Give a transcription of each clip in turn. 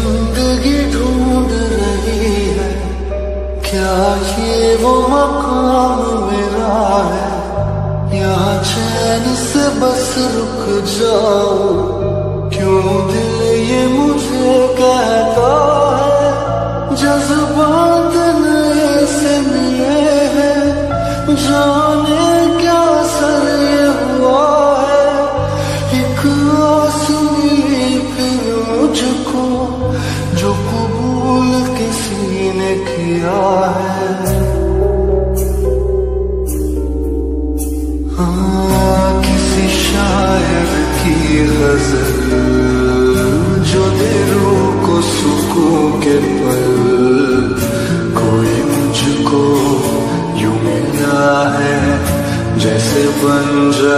ज़िंदगी ढूंढ रही है। क्या ये वो मकान मेरा है? यहाँ चैन से बस रुक जाओ। क्यों दिल ये मुझे कहता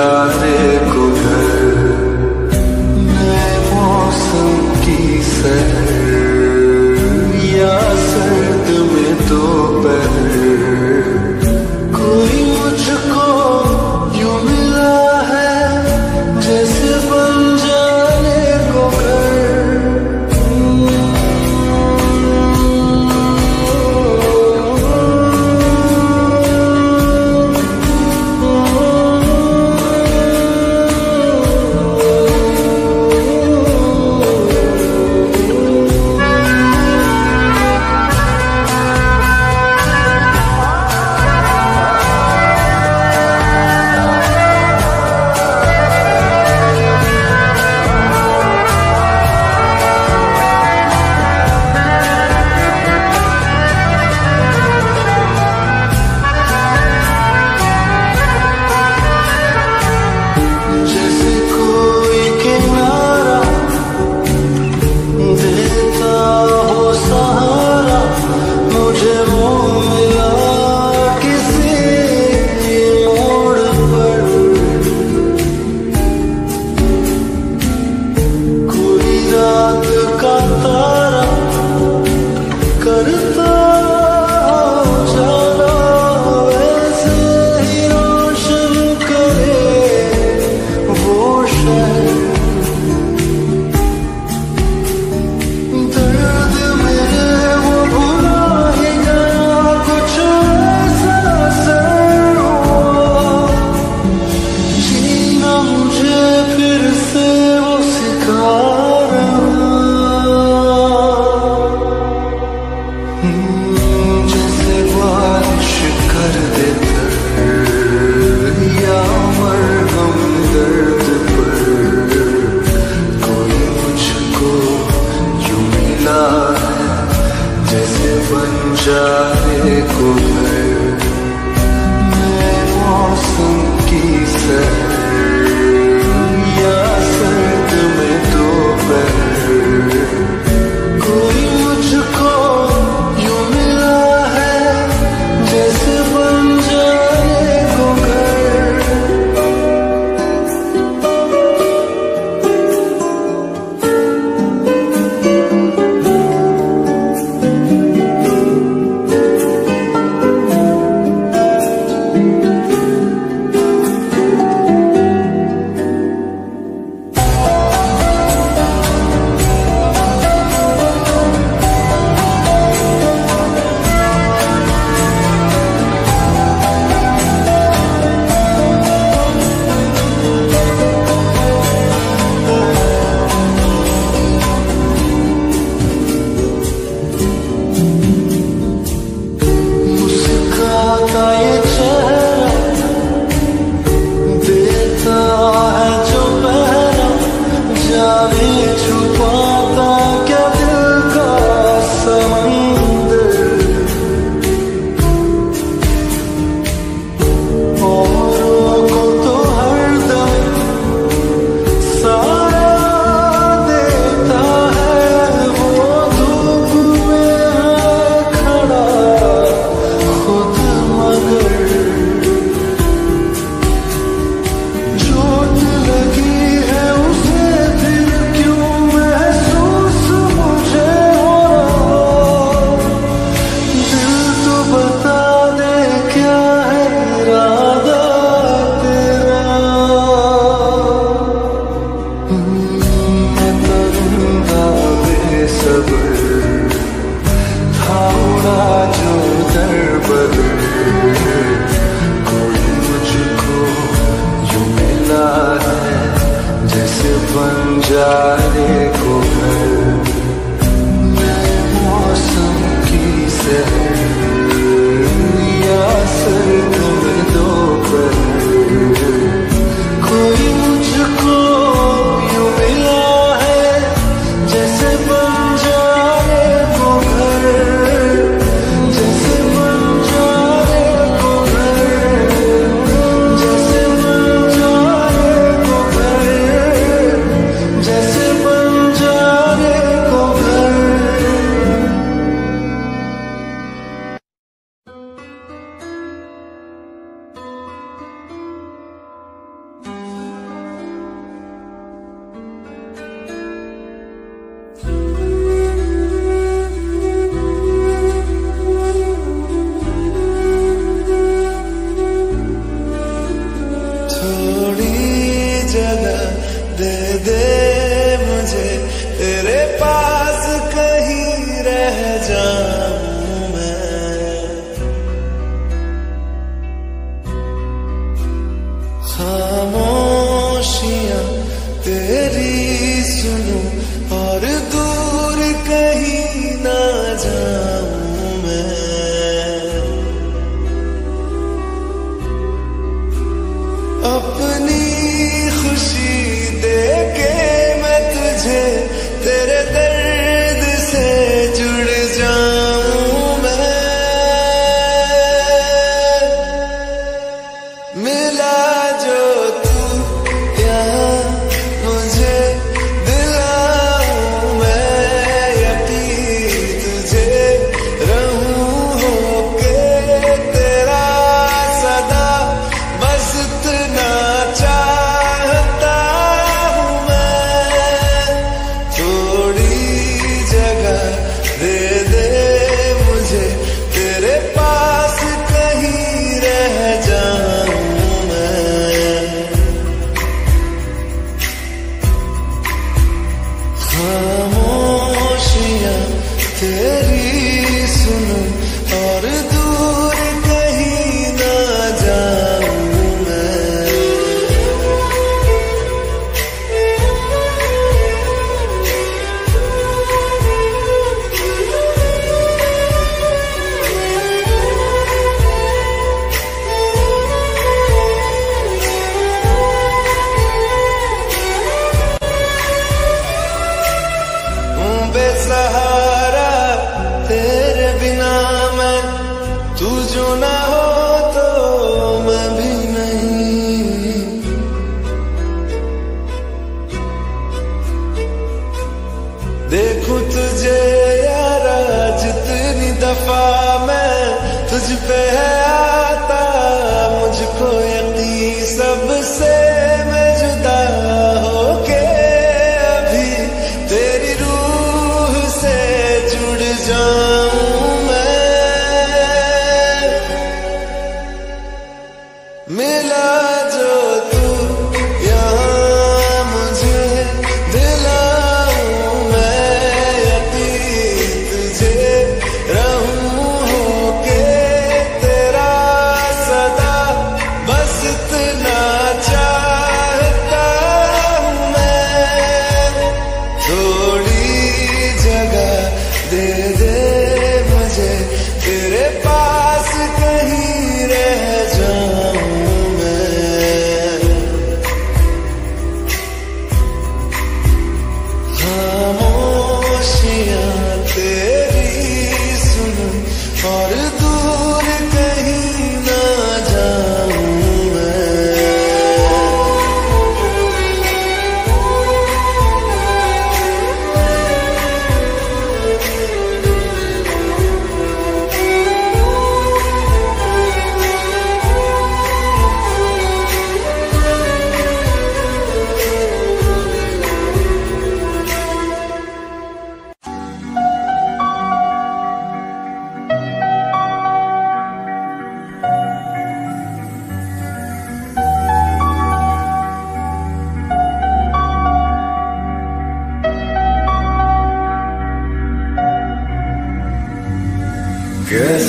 बंजारे को घर नए मौसम की सहर या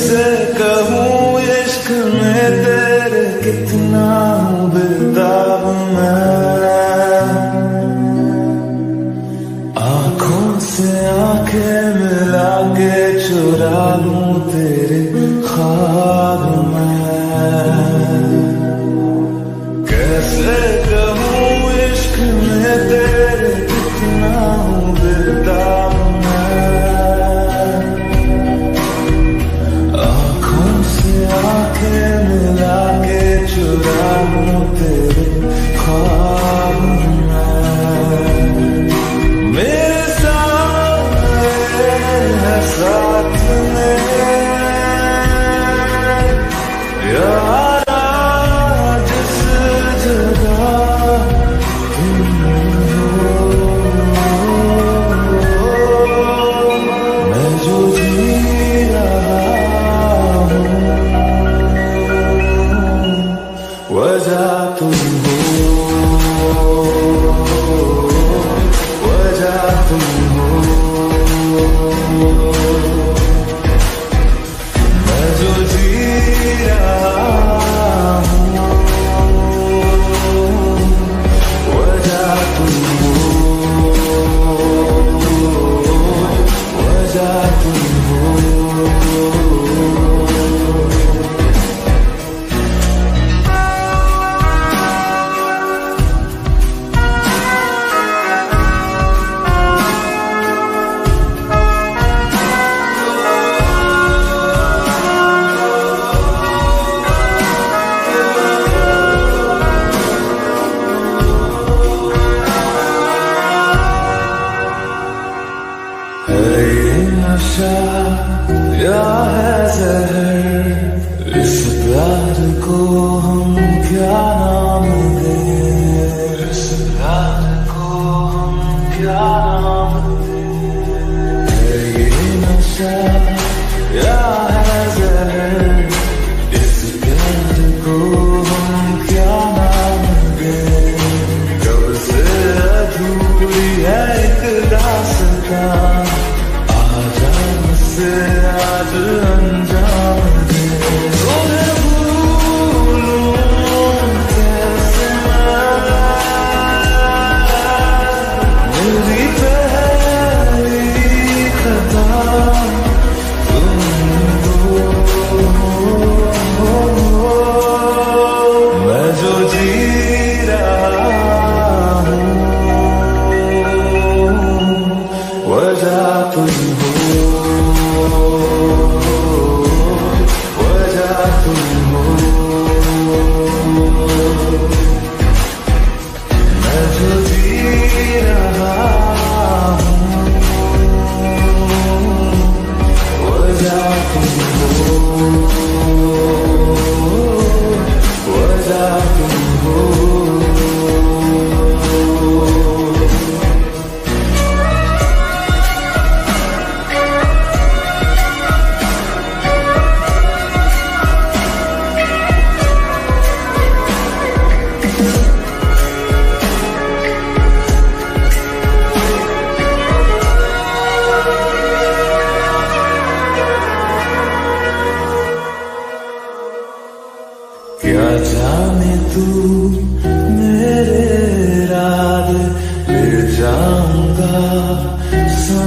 कैसे कहूँ इश्क में तेरे कितना नशा या है जहर इस प्यार को हम क्या नाम दें इस प्यार को हम क्या नाम दें ये नशा या है जहर इस प्यार को हम क्या नाम दें कब से अधूरी है एक दास्तां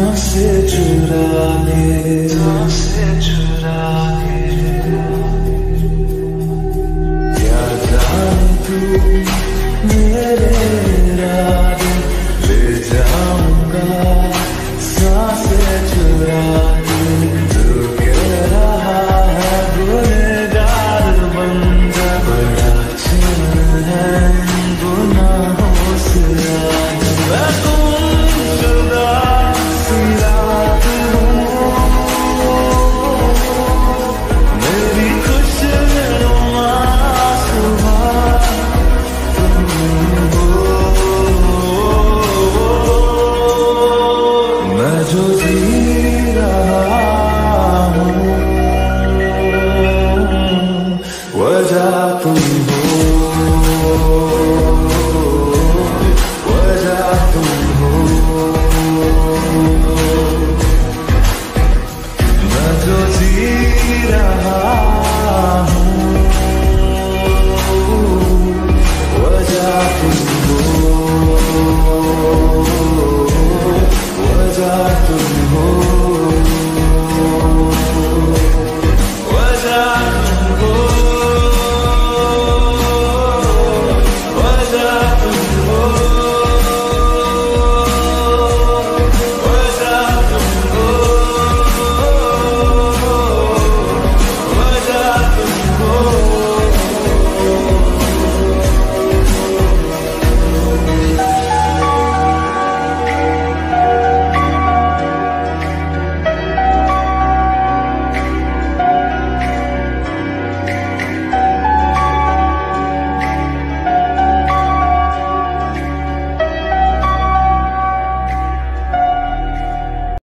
Tanse Jurale Tanse Jurale